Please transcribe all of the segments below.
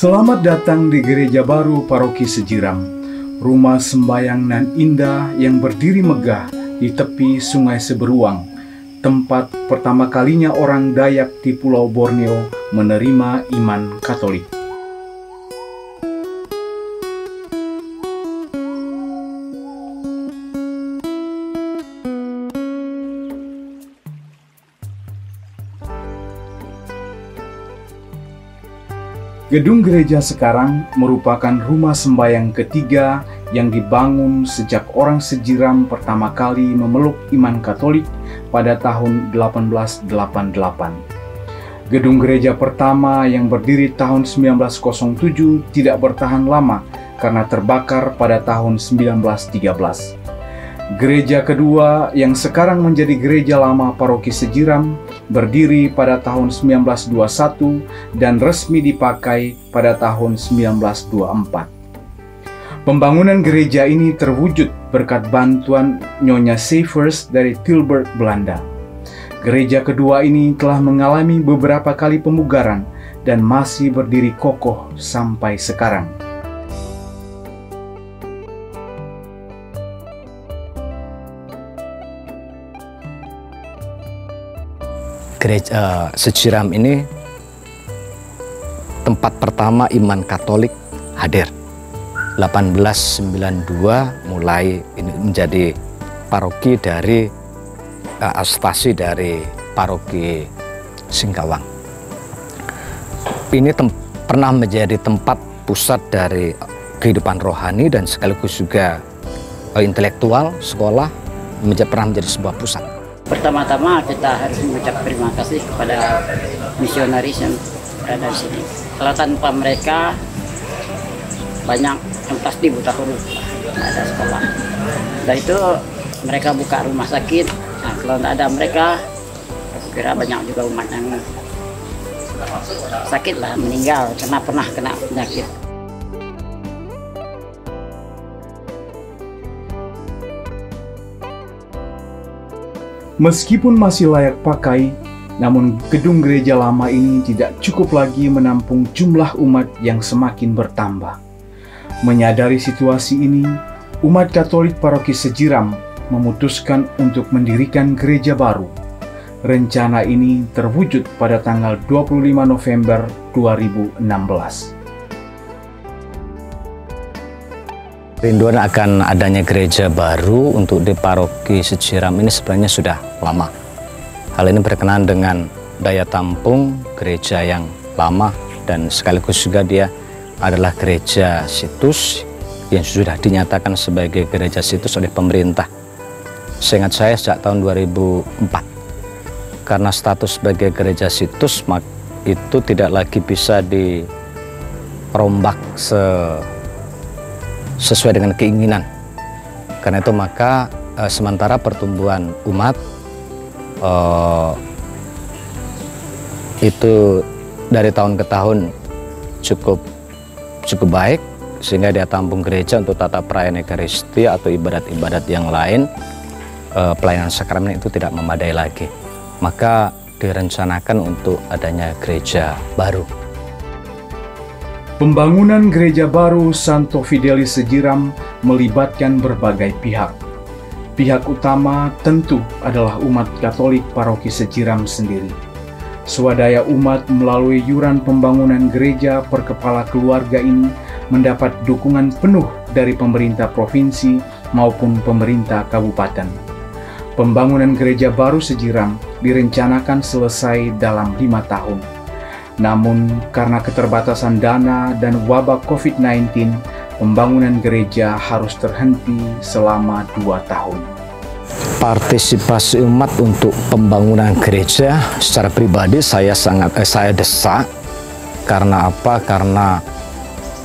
Selamat datang di Gereja Baru Paroki Sejiram, rumah sembayang nan indah yang berdiri megah di tepi Sungai Seberuang, tempat pertama kalinya orang Dayak di Pulau Borneo menerima iman Katolik. Gedung gereja sekarang merupakan rumah sembayang ketiga yang dibangun sejak orang sejiram pertama kali memeluk iman Katolik pada tahun 1888. Gedung gereja pertama yang berdiri tahun 1907 tidak bertahan lama karena terbakar pada tahun 1913. Gereja kedua yang sekarang menjadi gereja lama paroki Sejiram berdiri pada tahun 1921 dan resmi dipakai pada tahun 1924. Pembangunan gereja ini terwujud berkat bantuan Nyonya Savers dari Tilburg, Belanda. Gereja kedua ini telah mengalami beberapa kali pemugaran dan masih berdiri kokoh sampai sekarang. Gereja uh, Sejiram ini tempat pertama iman Katolik hadir. 1892 mulai ini menjadi paroki dari uh, astasi dari paroki Singkawang. Ini pernah menjadi tempat pusat dari kehidupan rohani dan sekaligus juga uh, intelektual sekolah menjadi, pernah menjadi sebuah pusat. Pertama-tama kita harus mengucap terima kasih kepada misionaris yang ada di sini. Kalau tanpa mereka banyak yang pasti buta huruf, tidak ada sekolah. Dan itu mereka buka rumah sakit. Nah, kalau tidak ada mereka, kira banyak juga umat yang sakit lah, meninggal karena pernah kena penyakit. Meskipun masih layak pakai, namun gedung gereja lama ini tidak cukup lagi menampung jumlah umat yang semakin bertambah. Menyadari situasi ini, umat Katolik Paroki Sejiram memutuskan untuk mendirikan gereja baru. Rencana ini terwujud pada tanggal 25 November 2016. Rinduan akan adanya gereja baru untuk di paroki Sejiram ini sebenarnya sudah lama. Hal ini berkenaan dengan daya tampung gereja yang lama dan sekaligus juga dia adalah gereja situs yang sudah dinyatakan sebagai gereja situs oleh pemerintah. Seingat saya sejak tahun 2004. Karena status sebagai gereja situs itu tidak lagi bisa dirombak se sesuai dengan keinginan. Karena itu maka e, sementara pertumbuhan umat e, itu dari tahun ke tahun cukup cukup baik sehingga dia tampung gereja untuk tata perayaan Ekaristi atau ibadat-ibadat yang lain e, pelayanan sakramen itu tidak memadai lagi. Maka direncanakan untuk adanya gereja baru. Pembangunan gereja baru Santo Fidelis Sejiram melibatkan berbagai pihak. Pihak utama tentu adalah umat Katolik Paroki Sejiram sendiri. Swadaya umat melalui yuran pembangunan gereja per kepala keluarga ini mendapat dukungan penuh dari pemerintah provinsi maupun pemerintah kabupaten. Pembangunan gereja baru Sejiram direncanakan selesai dalam lima tahun namun karena keterbatasan dana dan wabah COVID-19, pembangunan gereja harus terhenti selama dua tahun. Partisipasi umat untuk pembangunan gereja secara pribadi saya sangat eh, saya desak karena apa? Karena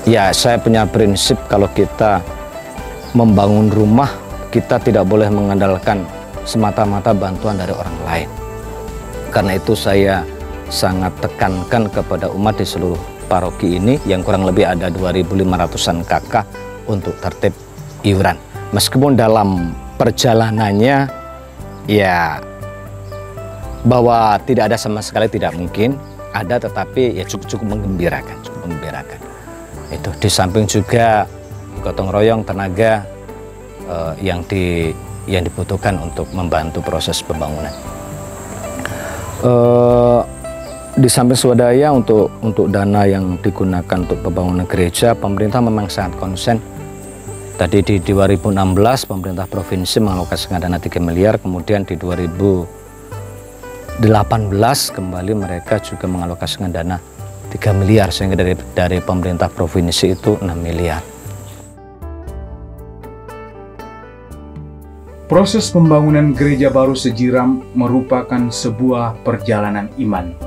ya saya punya prinsip kalau kita membangun rumah kita tidak boleh mengandalkan semata-mata bantuan dari orang lain. Karena itu saya sangat tekankan kepada umat di seluruh paroki ini yang kurang lebih ada 2.500an kakak untuk tertib iuran. Meskipun dalam perjalanannya ya bahwa tidak ada sama sekali tidak mungkin ada tetapi ya cukup cukup menggembirakan cukup menggembirakan itu di samping juga gotong royong tenaga uh, yang di yang dibutuhkan untuk membantu proses pembangunan uh, di samping swadaya untuk untuk dana yang digunakan untuk pembangunan gereja pemerintah memang sangat konsen Tadi di 2016 pemerintah provinsi mengalokasikan dana 3 miliar, kemudian di 2018 kembali mereka juga mengalokasikan dana 3 miliar sehingga dari dari pemerintah provinsi itu 6 miliar. Proses pembangunan gereja baru Sejiram merupakan sebuah perjalanan iman.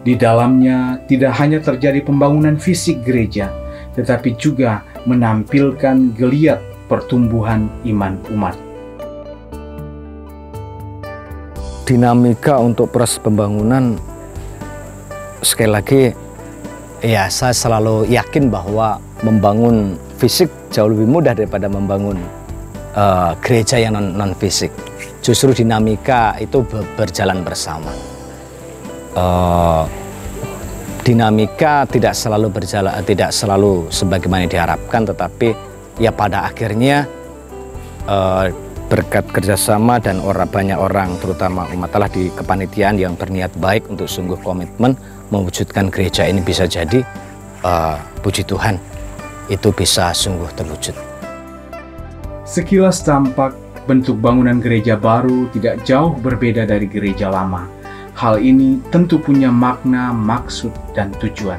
Di dalamnya tidak hanya terjadi pembangunan fisik gereja, tetapi juga menampilkan geliat pertumbuhan iman umat. Dinamika untuk proses pembangunan sekali lagi ya saya selalu yakin bahwa membangun fisik jauh lebih mudah daripada membangun uh, gereja yang non, non fisik. Justru dinamika itu berjalan bersama. Uh, dinamika tidak selalu berjalan tidak selalu sebagaimana diharapkan tetapi ya pada akhirnya uh, berkat kerjasama dan orang banyak orang terutama umat Allah di kepanitiaan yang berniat baik untuk sungguh komitmen mewujudkan gereja ini bisa jadi uh, puji Tuhan itu bisa sungguh terwujud. Sekilas tampak bentuk bangunan gereja baru tidak jauh berbeda dari gereja lama Hal ini tentu punya makna, maksud, dan tujuan.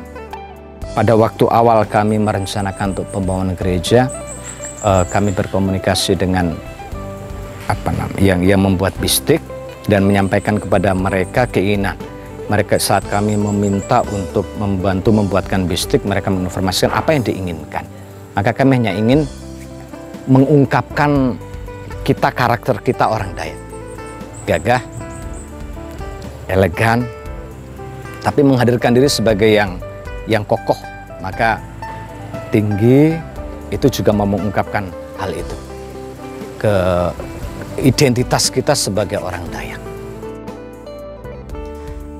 Pada waktu awal kami merencanakan untuk pembangunan gereja, uh, kami berkomunikasi dengan apa namanya yang yang membuat bistik dan menyampaikan kepada mereka keinginan. Mereka saat kami meminta untuk membantu membuatkan bistik mereka menginformasikan apa yang diinginkan. Maka kami hanya ingin mengungkapkan kita karakter kita orang Dayak. Gagah elegan, tapi menghadirkan diri sebagai yang yang kokoh, maka tinggi itu juga mau mengungkapkan hal itu ke identitas kita sebagai orang Dayak.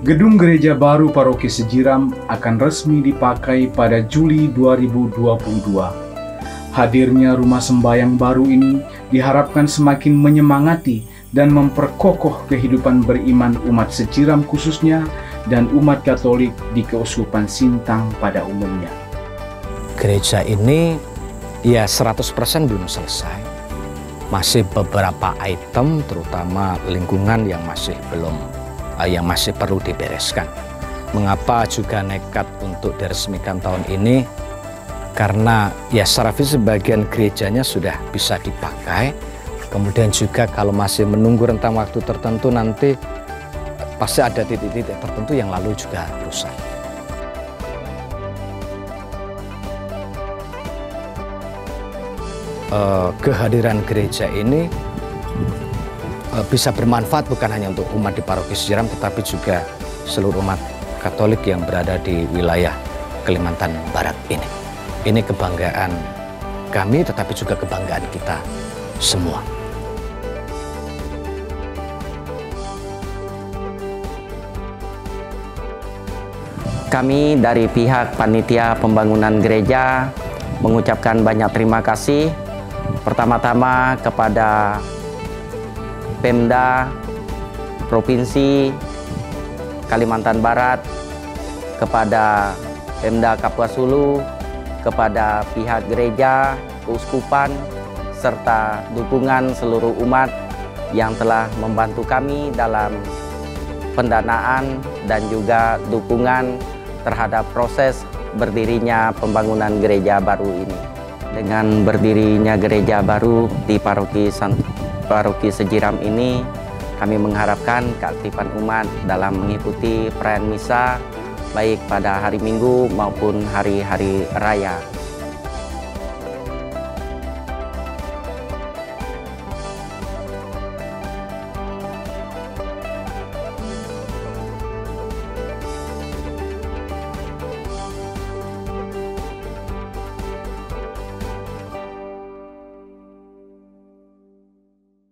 Gedung gereja baru Paroki Sejiram akan resmi dipakai pada Juli 2022. Hadirnya rumah sembayang baru ini diharapkan semakin menyemangati dan memperkokoh kehidupan beriman umat Sejiram khususnya dan umat Katolik di Keuskupan Sintang pada umumnya. Gereja ini ya 100% belum selesai. Masih beberapa item terutama lingkungan yang masih belum eh, yang masih perlu dibereskan. Mengapa juga nekat untuk diresmikan tahun ini? Karena ya secara fisik bagian gerejanya sudah bisa dipakai, Kemudian juga kalau masih menunggu rentang waktu tertentu nanti pasti ada titik-titik tertentu yang lalu juga rusak. Uh, kehadiran gereja ini uh, bisa bermanfaat bukan hanya untuk umat di paroki Sejiram tetapi juga seluruh umat Katolik yang berada di wilayah Kalimantan Barat ini. Ini kebanggaan kami tetapi juga kebanggaan kita semua. Kami dari pihak panitia pembangunan gereja mengucapkan banyak terima kasih pertama-tama kepada Pemda Provinsi Kalimantan Barat, kepada Pemda Kapuas Hulu, kepada pihak gereja, keuskupan, serta dukungan seluruh umat yang telah membantu kami dalam pendanaan dan juga dukungan terhadap proses berdirinya pembangunan gereja baru ini. Dengan berdirinya gereja baru di paroki San, paroki Sejiram ini, kami mengharapkan keaktifan umat dalam mengikuti perayaan misa baik pada hari Minggu maupun hari-hari raya.